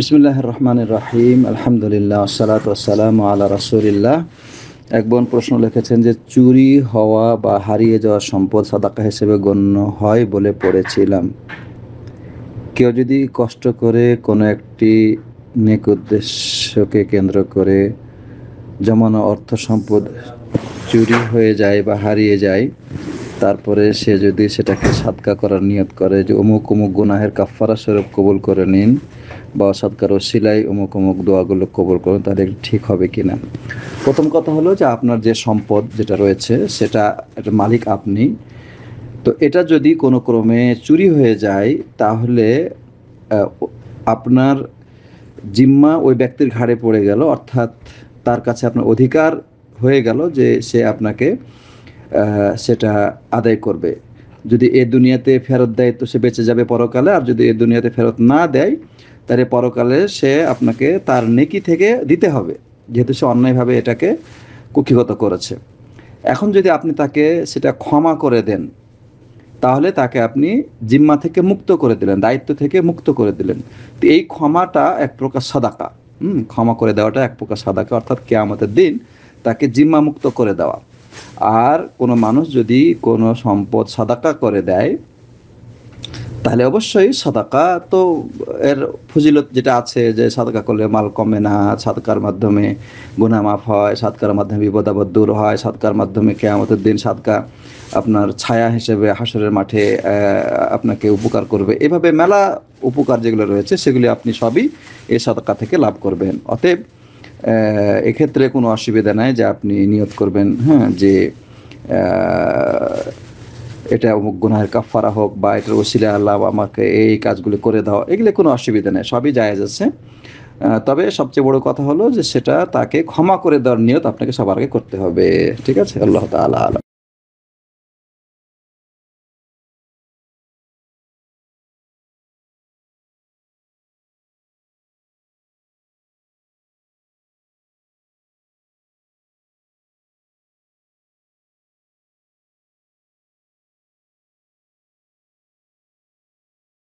বিসমুল্লাহ রহমান রাহিম। আলহামদুলিল্লাহ, সালাত সালাম আল্লাহ রাসুলিল্লাহ। এক বোন প্রশ্ন লিখেছেন যে, চুরি হওয়া বা হারিয়ে যাওয়া সম্পদ সাদাকা হিসেবে গণ্য হয় বলে পড়েছিলাম। কেউ যদি কষ্ট করে কোনো একটি নেক উদ্দেশ্যকে কেন্দ্র করে জমানো অর্থ সম্পদ চুরি হয়ে যায় বা হারিয়ে যায় তারপরে সে যদি সেটাকে সাদকা করার নিয়ত করে যে অমুক অমুক গুনাহের কাফারা স্বরূপ কবুল করে নিন বা সৎকার ওসিলাই অমুক অমুক দোয়াগুলো কবুল করুন, তাহলে ঠিক হবে কি না প্রথম কথা হলো যে আপনার যে সম্পদ যেটা রয়েছে, সেটা একটা মালিক আপনি। তো এটা যদি কোনো ক্রমে চুরি হয়ে যায়, তাহলে আপনার জিম্মা ওই ব্যক্তির ঘাড়ে পড়ে গেল, অর্থাৎ তার কাছে আপনার অধিকার হয়ে গেল যে সে আপনাকে সেটা আদায় করবে। যদি এ দুনিয়াতে ফেরত দেয় তো সে বেঁচে যাবে পরকালে, আর যদি এ দুনিয়াতে ফেরত না দেয়, তাহলে পরকালে সে আপনাকে তার নেকি থেকে দিতে হবে, যেহেতু সে অন্যায়ভাবে এটাকে কুক্ষিগত করেছে। এখন যদি আপনি তাকে সেটা ক্ষমা করে দেন, তাহলে তাকে আপনি জিম্মা থেকে মুক্ত করে দিলেন, দায়িত্ব থেকে মুক্ত করে দিলেন। তো এই ক্ষমাটা এক প্রকার সাদাকা। হুম, ক্ষমা করে দেওয়াটা এক প্রকার সাদাকা, অর্থাৎ কেয়ামতের দিন তাকে জিম্মা মুক্ত করে দেওয়া। আর কোনো মানুষ যদি কোনো সম্পদ সাদাকা করে দেয়, তাহলে অবশ্যই সাদাকা তো এর ফজিলত যেটা আছে যে সাদাকা করলে মাল কমে না, সাদকার মাধ্যমে গুনা মাফ হয়, সাদকার মাধ্যমে বিপদাবদ দূর হয়, সাদকার মাধ্যমে কেয়ামতের দিন সাদকা আপনার ছায়া হিসেবে হাসরের মাঠে আপনাকে উপকার করবে। এভাবে মেলা উপকার যেগুলো রয়েছে, সেগুলি আপনি সবই এই সাদকা থেকে লাভ করবেন। অতএব এক্ষেত্রে কোনো অসুবিধা নাই যে আপনি নিয়ত করবেন হ্যাঁ যে এটা অমুক গুনাহের কাফারা হোক বা এটার ওসিলে আল্লাহ আমাকে এই কাজগুলি করে দাও, এগুলো কোনো অসুবিধা নেই, সবই জায়েজ আছে। তবে সবচেয়ে বড় কথা হলো যে সেটা তাকে ক্ষমা করে দেওয়ার নিয়ত আপনাকে সবার আগে করতে হবে, ঠিক আছে? আল্লাহ তালা আলা